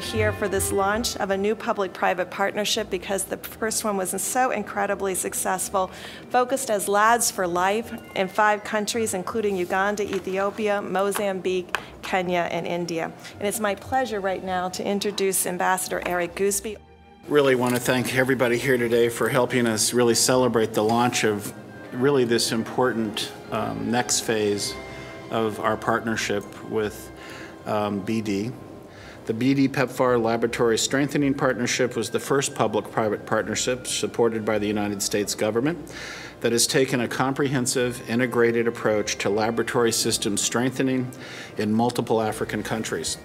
are here for this launch of a new public-private partnership because the first one was so incredibly successful, focused as Labs for Life in five countries, including Uganda, Ethiopia, Mozambique, Kenya, and India. And it's my pleasure right now to introduce Ambassador Eric Goosby. Really want to thank everybody here today for helping us really celebrate the launch of really this important um, next phase of our partnership with um, BD. The BD PEPFAR Laboratory Strengthening Partnership was the first public-private partnership supported by the United States government that has taken a comprehensive, integrated approach to laboratory system strengthening in multiple African countries.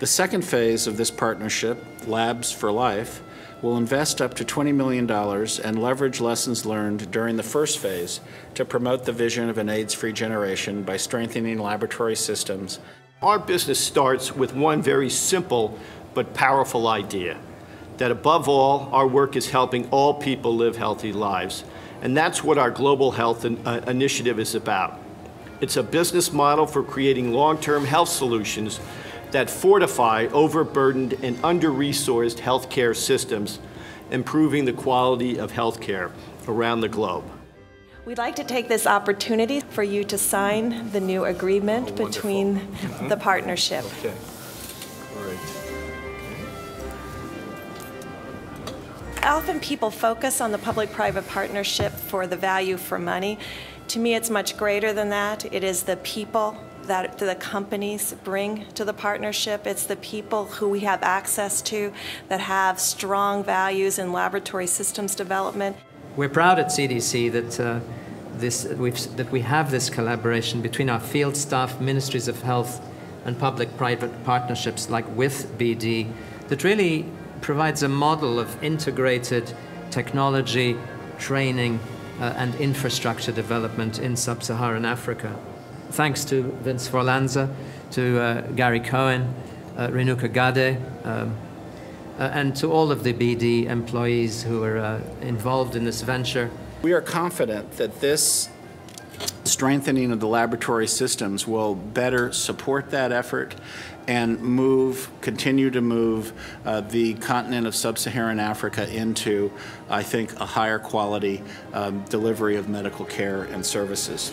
The second phase of this partnership, Labs for Life, will invest up to $20 million and leverage lessons learned during the first phase to promote the vision of an AIDS-free generation by strengthening laboratory systems. Our business starts with one very simple but powerful idea, that above all, our work is helping all people live healthy lives. And that's what our Global Health uh, Initiative is about. It's a business model for creating long-term health solutions that fortify overburdened and under-resourced healthcare systems, improving the quality of healthcare around the globe. We'd like to take this opportunity for you to sign the new agreement oh, between mm -hmm. the partnership. Okay. All right. Often people focus on the public-private partnership for the value for money. To me, it's much greater than that. It is the people that the companies bring to the partnership. It's the people who we have access to that have strong values in laboratory systems development. We're proud at CDC that uh, this that we have this collaboration between our field staff, ministries of health, and public-private partnerships like with BD that really provides a model of integrated technology, training, uh, and infrastructure development in sub-Saharan Africa. Thanks to Vince Forlenza, to uh, Gary Cohen, uh, Renuka Gadde, um, and to all of the BD employees who are uh, involved in this venture. We are confident that this strengthening of the laboratory systems will better support that effort and move, continue to move uh, the continent of sub-Saharan Africa into, I think, a higher quality um, delivery of medical care and services.